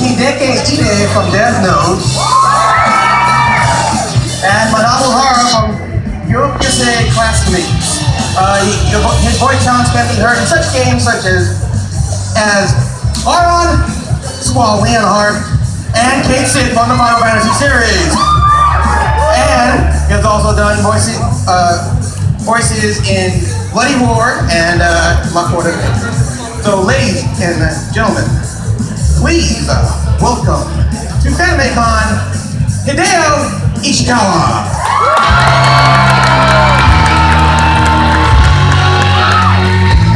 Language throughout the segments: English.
Hideki Ide from Death Note, and Manabu Hara from Yokise Classmates. Uh, he, his voice talents can be heard in such games such as as Aron, Squall Leonhart, and Cait Sith from the Final Fantasy series. And he has also done voices, uh, voices in Bloody War and uh, Makoto. So, ladies and gentlemen, please uh, welcome to FanimeCon Hideo Ishikawa.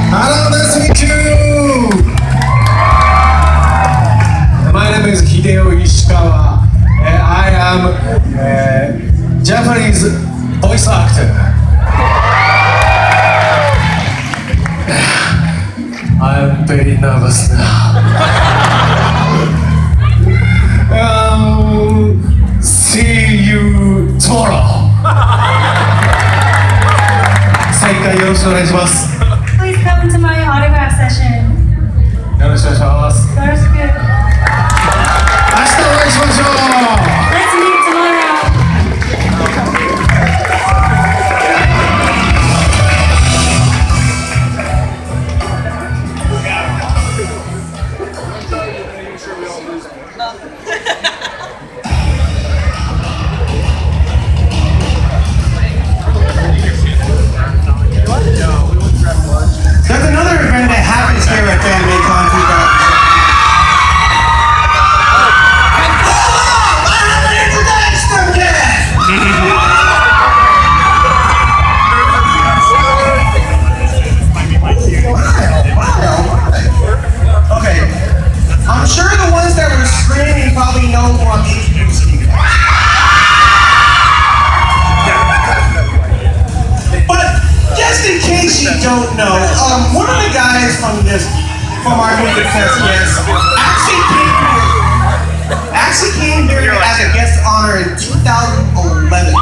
Hello, nice to meet you. My name is Hideo Ishikawa. and I am a Japanese voice actor. I'm very nervous now. Yes, actually came here, actually came here as a guest honor in 2011.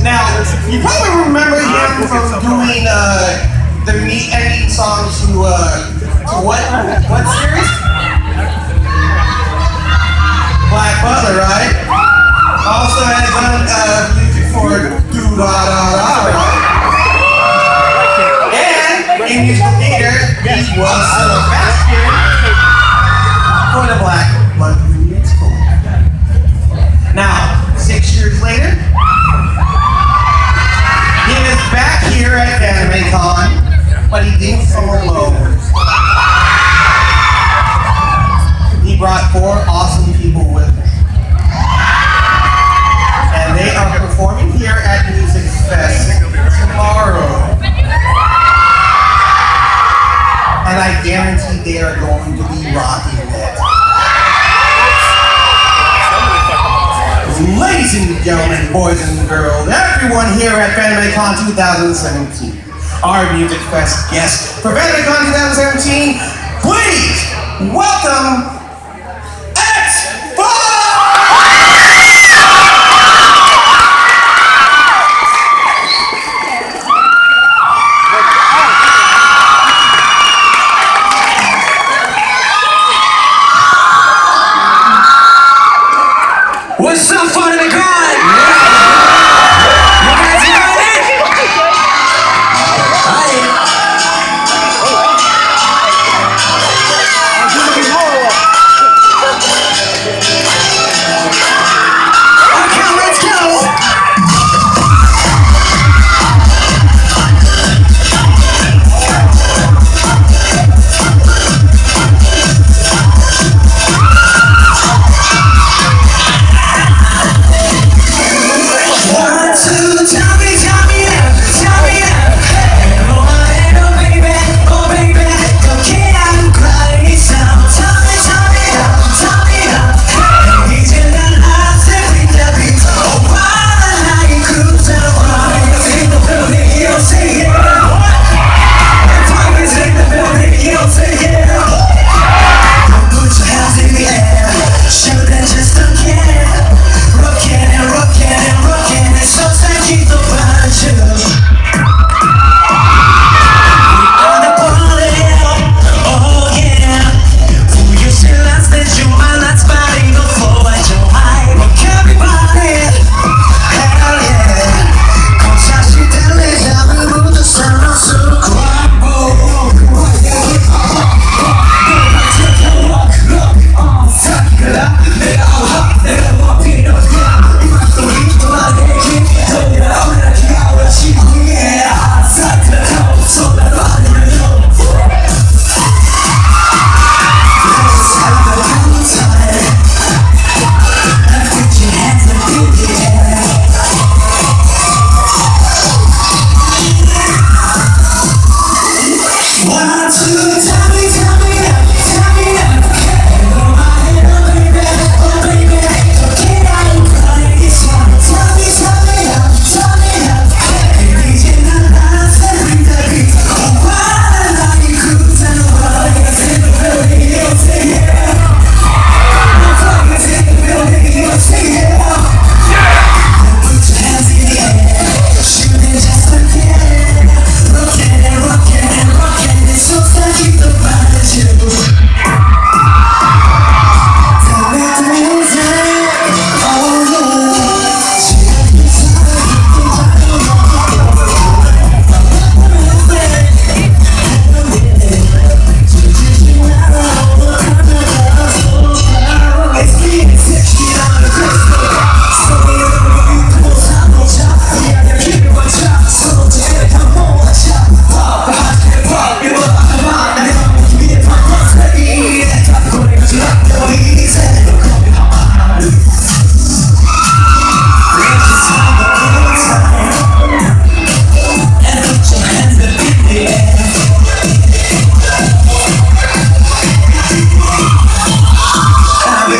Now, you probably remember him from doing uh, the ending song to uh, to what what series? Black Butler, right? Also has done uh, music for Do Da Da Da, right? In musical theater, he was Sebastian for the Black. Butler musical. Now, six years later, he is back here at FanimeCon, but he didn't come alone. He brought four And I guarantee they are going to be rocking it. Ladies and gentlemen, boys and girls, everyone here at FanimeCon 2017, our Music Fest guest for FanimeCon 2017, please welcome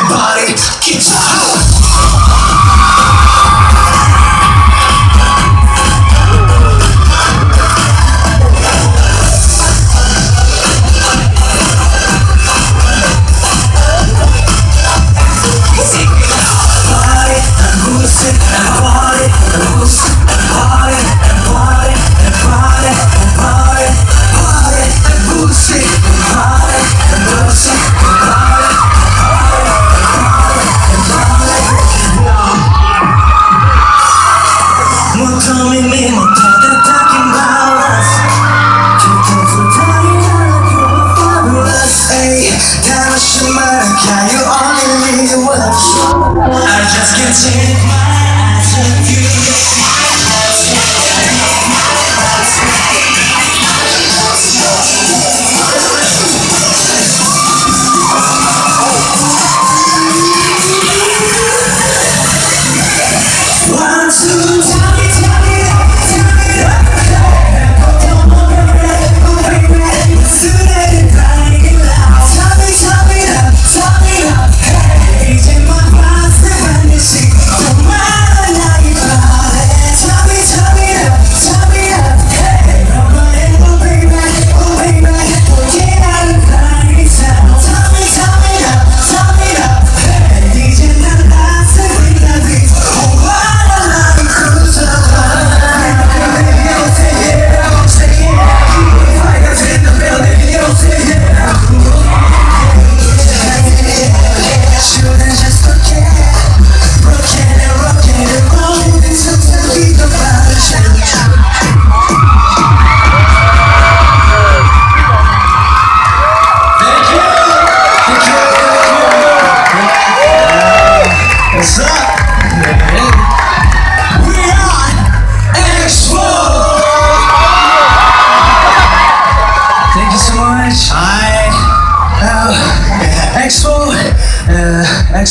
get your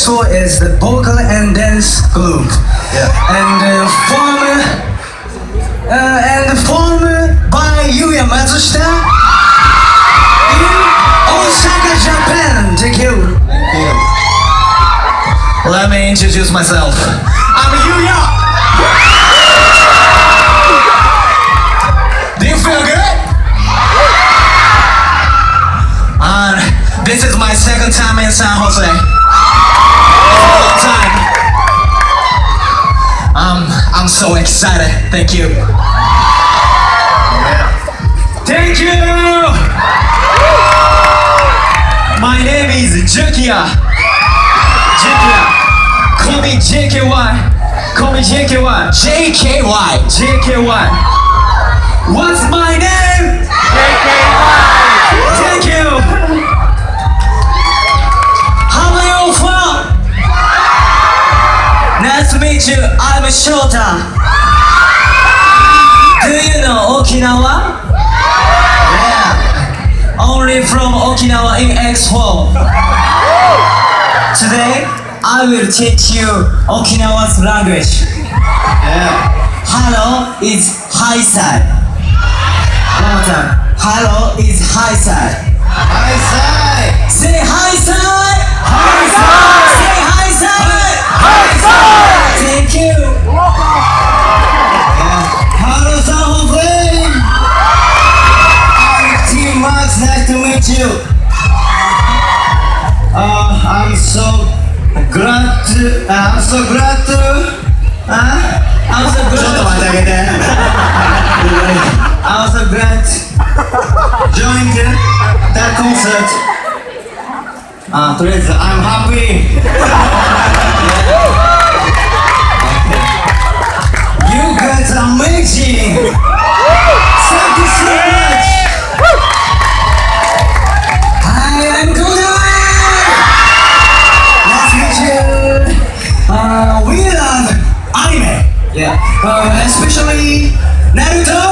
X4 is the vocal and dance group. Yeah. And uh, formed, uh, and formed by Yuya Matsushita in Osaka, Japan. Thank you. Thank you. Let me introduce myself. I'm Yuya. Do you feel good? And this is my second time in San Jose. Time. Um, I'm so excited. Thank you. Thank you. My name is Jukia. Jukia. Call me JKY. Call me JKY. JKY. JKY. What's my name? Thank Nice to meet you. I'm Shota. Do you know Okinawa? Yeah. Only from Okinawa in X4. Today, I will teach you Okinawa's language. Yeah. Hello is haisai. One more time. Hello is haisai. Hi, side. Say haisai. joined that concert. Uh, Teresa, I'm happy. you guys are amazing. Thank you so much. I'm Koda. To meet you. Uh, we love anime. Yeah. Uh, especially Naruto.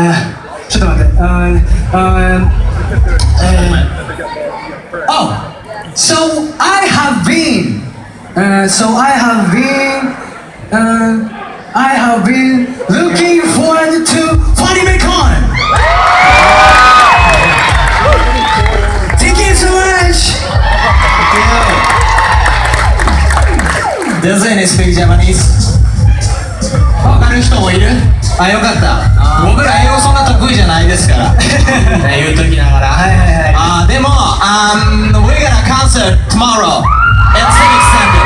Uh, uh, uh, uh, oh! So I have been, uh, so I have been, uh, I have been looking forward to FanimeCon! Thank you so much! Doesn't speak Japanese. わかる人もいるあ、よかった。僕ら英語そんな得意じゃないですから。言うときながら。はいはいはいあ、でも、um, we're gonna concert tomorrow at Civic Center.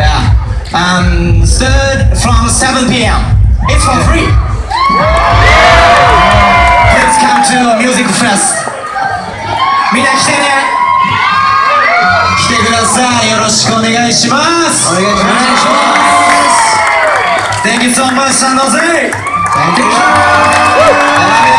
Yeah. Um, third from 7 p.m. It's for free. Please come to Music Fest. みんな来てね。来てください。よろしくお願いします。お願いします you so much, San Jose. Thank you.